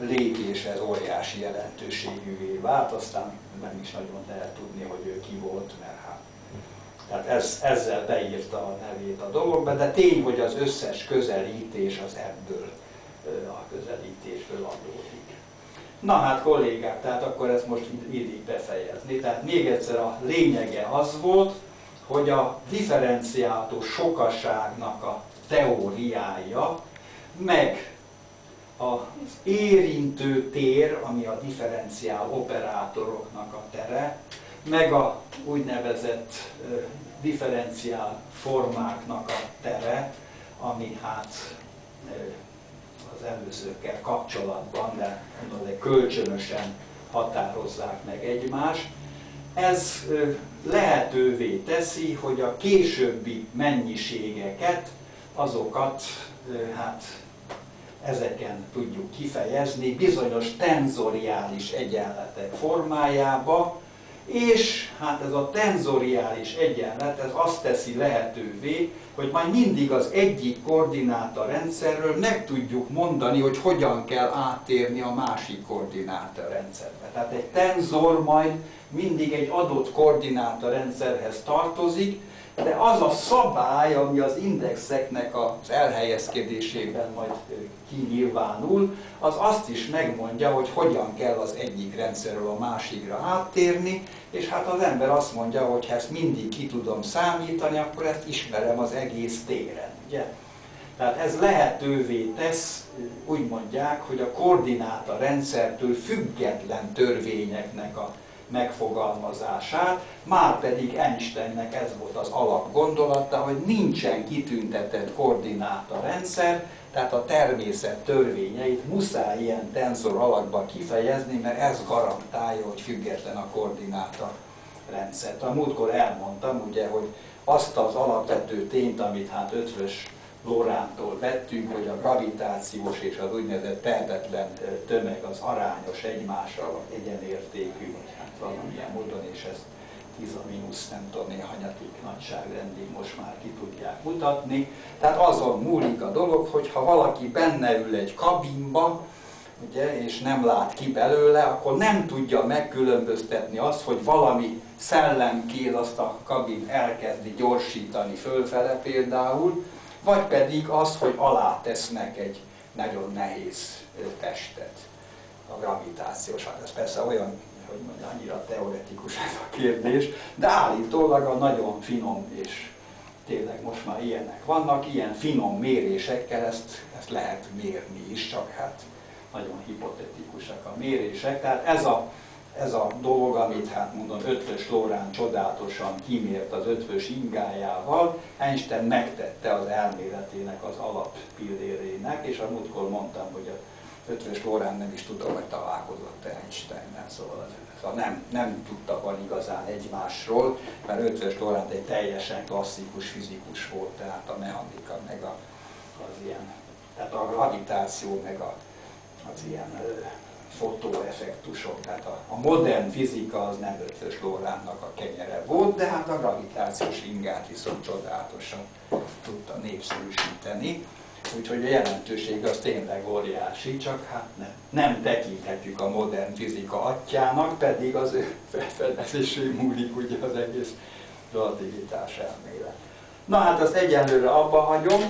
légés ez óriási jelentőségűvé vált, aztán nem is nagyon lehet tudni, hogy ő ki volt, mert hát tehát ez, ezzel beírta a nevét a dologba, de tény, hogy az összes közelítés az ebből a közelítésből adódik. Na hát kollégák, tehát akkor ezt most így befejezni. Tehát még egyszer a lényege az volt, hogy a differenciáltó sokaságnak a teóriája, meg az érintő tér, ami a differenciál operátoroknak a tere, meg a úgynevezett differenciál formáknak a tere, ami hát az előzőkkel kapcsolatban, de mondom, kölcsönösen határozzák meg egymást. Ez lehetővé teszi, hogy a későbbi mennyiségeket, azokat hát ezeken tudjuk kifejezni bizonyos tenzoriális egyenletek formájába, és hát ez a tenzoriális egyenlet, ez azt teszi lehetővé, hogy majd mindig az egyik koordináta rendszerről meg tudjuk mondani, hogy hogyan kell áttérni a másik koordináta rendszerbe. Tehát egy tenzor majd mindig egy adott koordináta rendszerhez tartozik, de az a szabály, ami az indexeknek az elhelyezkedésében majd kinyilvánul, az azt is megmondja, hogy hogyan kell az egyik rendszerről a másikra áttérni, és hát az ember azt mondja, hogy ha ezt mindig ki tudom számítani, akkor ezt ismerem az egész téren, ugye? Tehát ez lehetővé tesz, úgy mondják, hogy a koordináta rendszertől független törvényeknek a megfogalmazását, már pedig Einsteinnek ez volt az alapgondolata, hogy nincsen kitüntetett koordináta rendszer, tehát a természet törvényeit muszáj ilyen tenzor alakban kifejezni, mert ez garantálja, hogy független a koordináta rendszer. A múltkor elmondtam, ugye, hogy azt az alapvető tényt, amit hát ötvös Lorántól vettünk, hogy a gravitációs és az úgynevezett tehetetlen tömeg az arányos egymással, egyenértékű, vagy hát valamilyen módon, és ezt 10 a mínusz nem tudom néhanyatik nagyságrendi most már ki tudják mutatni. Tehát azon múlik a dolog, hogy ha valaki benne ül egy kabinba, ugye, és nem lát ki belőle, akkor nem tudja megkülönböztetni azt, hogy valami szellemkél azt a kabin elkezdi gyorsítani fölfele például, vagy pedig az, hogy alá tesznek egy nagyon nehéz testet, a gravitációs. Hát ez persze olyan, hogy mondja, annyira teoretikus ez a kérdés, de állítólag a nagyon finom és tényleg most már ilyenek vannak, ilyen finom mérésekkel ezt, ezt lehet mérni is, csak hát nagyon hipotetikusak a mérések. Tehát ez a ez a dolog, amit hát mondom ötvös Lórán csodálatosan kimért az ötvös ingájával, Einstein megtette az elméletének az alappillérének, és a múltkor mondtam, hogy a ötvös Lórán nem is tudom, hogy találkozott Einsteinnel, szóval, szóval nem, nem tudtak van igazán egymásról, mert ötvös Lórán egy teljesen klasszikus fizikus volt, tehát a mechanika, meg a, az ilyen, tehát a gravitáció, meg a, az ilyen fotóeffektusok. Tehát a, a modern fizika az nem ötvös Lóránnak a kenyere volt, de hát a gravitációs ingát viszont csodálatosan tudta népszerűsíteni. Úgyhogy a jelentőség az tényleg óriási, csak hát nem, nem tekinthetjük a modern fizika atyának, pedig az ő felfedezésé múlik ugye az egész relativitás elmélet. Na hát azt egyelőre abba hagyom,